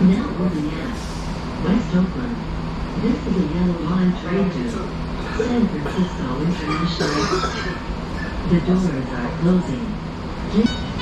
Now moving at West Oakland. This is a yellow line train to San Francisco International. The doors are closing.